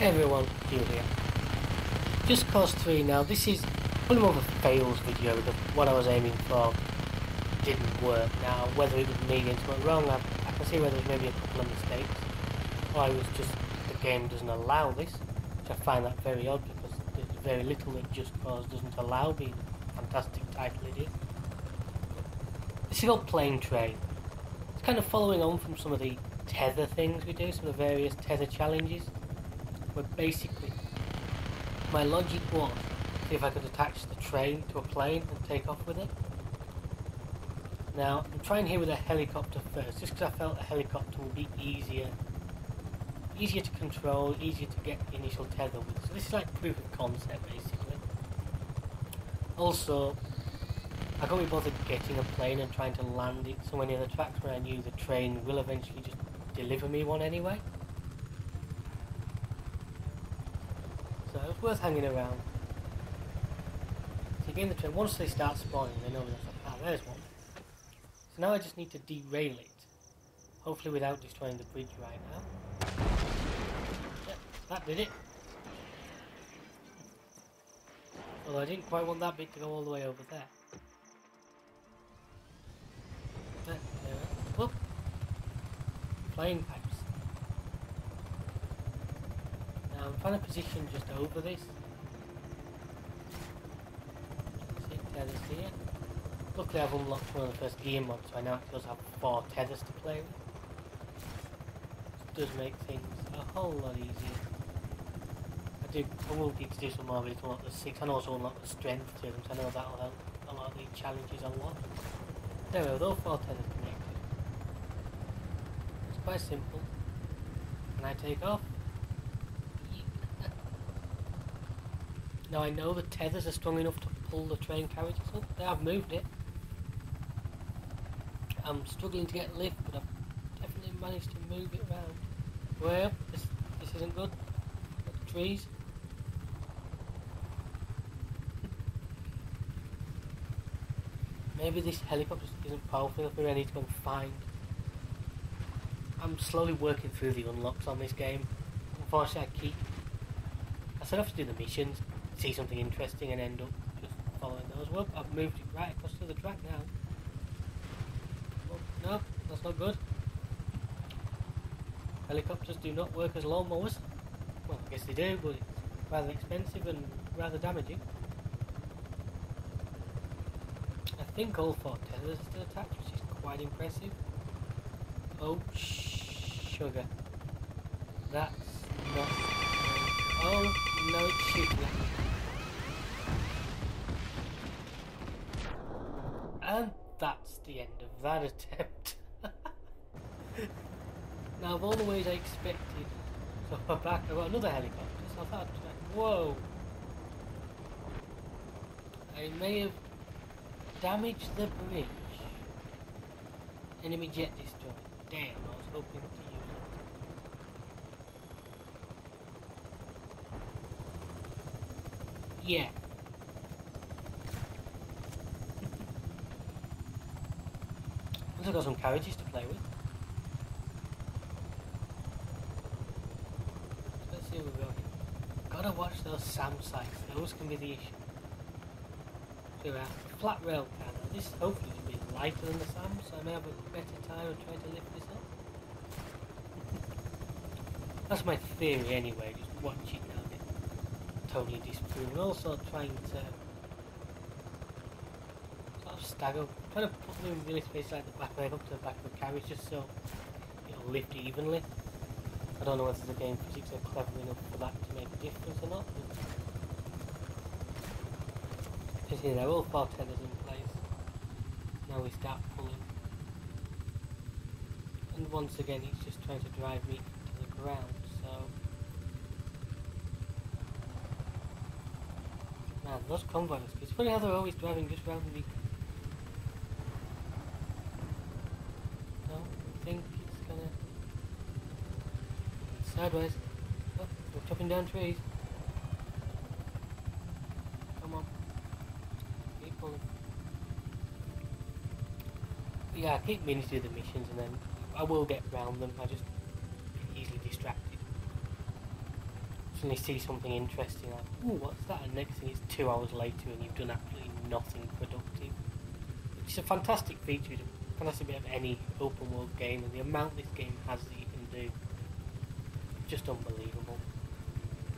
Everyone, here. Just Cause 3 now, this is probably more of a fails video, the what I was aiming for didn't work. Now, whether it was me getting something wrong, I, I can see where there's maybe a couple of mistakes, or I was just, the game doesn't allow this, which I find that very odd because there's very little that Just Cause doesn't allow being a fantastic title it is. This is called Plane Train. It's kind of following on from some of the tether things we do, some of the various tether challenges but basically my logic was if I could attach the train to a plane and take off with it. Now I'm trying here with a helicopter first, just because I felt a helicopter would be easier, easier to control, easier to get the initial tether with. So this is like proof of concept basically. Also, I can't be bothered getting a plane and trying to land it somewhere near the tracks where I knew the train will eventually just deliver me one anyway. So it's worth hanging around. So you gain the train, once they start spawning, they know there's like, ah, there's one. So now I just need to derail it. Hopefully without destroying the bridge right now. Yep, that did it. Although I didn't quite want that bit to go all the way over there. Whoop. Flying pipes. Now I'm trying to position just over this. See, tethers here. Luckily I've unlocked one of the first gear mods, so I now it does have four tethers to play with. This does make things a whole lot easier. I do, I will need to do some more it to unlock the six, and also unlock the strength to them, so I know that'll help a lot of the challenges unlock. There we go, those four tethers connected. It's quite simple. Can I take off? Now I know the tethers are strong enough to pull the train carriages up. They have moved it. I'm struggling to get lift, but I've definitely managed to move it around. Well, this, this isn't good. Got the trees. Maybe this helicopter isn't powerful enough for need to go and find. I'm slowly working through the unlocks on this game. Unfortunately, I keep. I set off to do the missions, see something interesting, and end up just following those. Well, I've moved it right across to the track now. Oh, no, that's not good. Helicopters do not work as lawnmowers. Well, I guess they do, but it's rather expensive and rather damaging. I think all four tethers are still attached, which is quite impressive. Oh, sugar. That's not... Oh, no, it's shooting at me. And that's the end of that attempt. now, of all the ways I expected, so we're back, I've got another helicopter, so I thought, like, whoa. I may have damaged the bridge. Enemy jet destroyed. Damn, I was hoping to use it. Yeah. I've got some carriages to play with. Let's see what we've got. Gotta watch those SAM sites, those can be the issue. So uh, flat rail car. Now this hopefully should be lighter than the SAM, so I may have a better time of trying to lift this up. That's my theory anyway, just watch it now totally disproven. Also trying to sort of stagger, trying to put them in really space like the back leg up to the back of the carriage just so it'll lift evenly. I don't know whether the game physics are clever enough for that to make a difference or not. But see, they're all four tethers in place. Now we start pulling. And once again, it's just trying to drive me to the ground, so... Man, those convoys, it's funny how they're always driving just round me. Don't think it's gonna... Sideways. Oh, we're chopping down trees. Come on. Keep pulling. Yeah, I keep meaning to do the missions and then I will get round them. I just get easily distracted. suddenly see something interesting, like, ooh, what's that? And next thing it's two hours later and you've done absolutely nothing productive. It's a fantastic feature, a fantastic bit of any open world game, and the amount this game has that you can do, just unbelievable.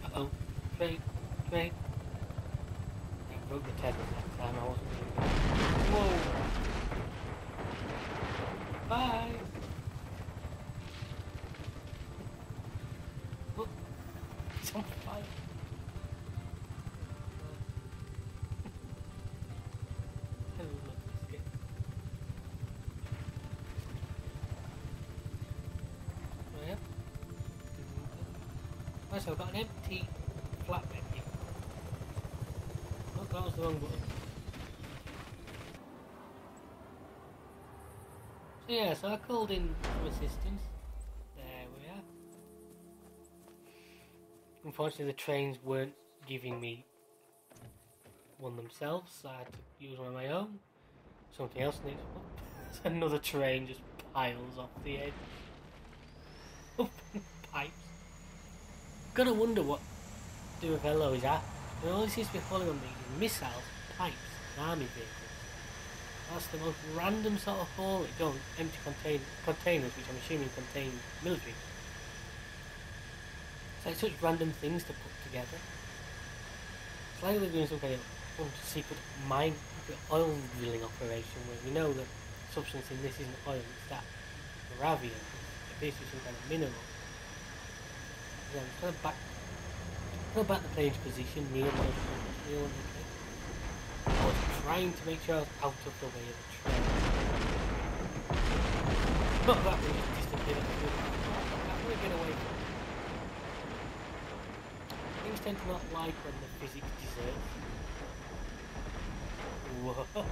Uh oh, Craig, Craig. I broke the tether that time, I wasn't doing Whoa! Bye! So I've got an empty flatbed here. Oh, that was the wrong button. So yeah, so I called in some assistance. There we are. Unfortunately, the trains weren't giving me one themselves, so I had to use one of my own. Something else needs. Another train just piles off the edge. Pipes. Gotta wonder what Di Ravello is at. It only seems to be falling on these missiles, pipes, and army vehicles. That's the most random sort of haul. It don't empty contain containers, which I'm assuming contain military. It's like such random things to put together. It's like they're doing some kind of secret mine oil drilling operation where we know that substance in this isn't oil, it's that bavarium. It appears to be some kind of mineral. I'm trying to back trying to back the plane's position near near of I was trying to make sure I was out of the way of the train. But that one just disappeared. Do we get away from it? Things tend to not like when the physics deserts. Whoa.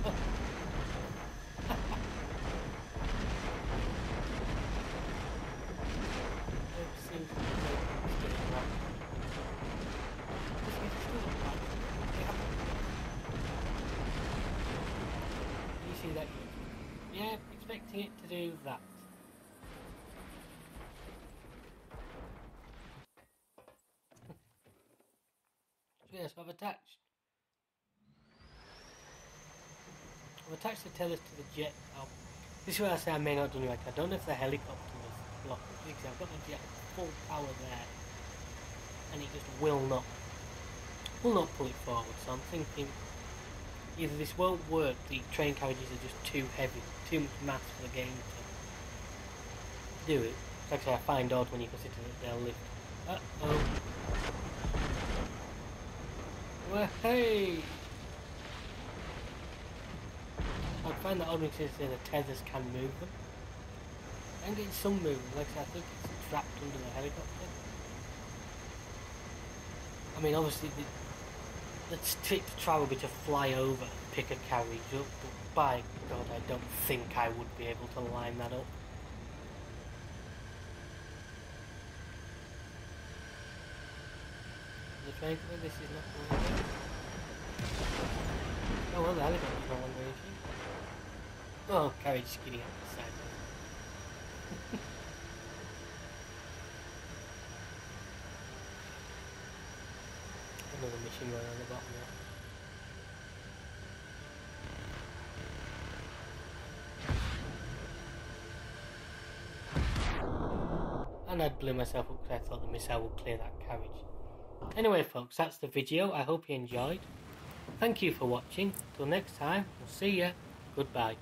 It seems to be it's getting rough. This is still a lot. They have- That? Yeah, expecting it to do that. yes, I've attached. I've attached the tethers to the jet. Oh, this is where I say I may not do it. I don't know if the helicopter was blocked. Because I've got the jet full power there, and it just will not, will not pull it forward. So I'm thinking either this won't work, the train carriages are just too heavy, too much mass for the game to do it. Like I say, I find odd when you consider that they'll lift. Uh oh. Well, hey! I find that odd when the tethers can move them. I'm getting some movement, like I said, I think it's trapped under the helicopter. I mean, obviously, the, the trick to try would be to fly over, and pick a carriage up, but by God, I don't think I would be able to line that up. The train this is not going Oh well, the helicopter's not under issue. Oh, carriage skidding up the side. Mission going on the bottom there. And I blew myself up because I thought the missile would clear that carriage. Anyway folks, that's the video. I hope you enjoyed. Thank you for watching. Till next time, we'll see ya. Goodbye.